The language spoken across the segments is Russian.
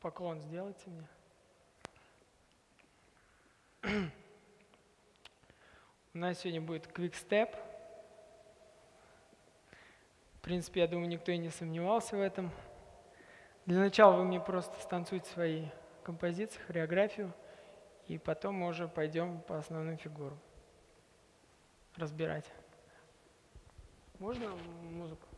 поклон сделайте мне. У нас сегодня будет Step. В принципе, я думаю, никто и не сомневался в этом. Для начала вы мне просто станцуйте свои композиции, хореографию, и потом мы уже пойдем по основным фигурам разбирать. Можно музыку?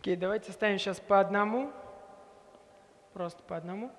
Окей, давайте ставим сейчас по одному. Просто по одному.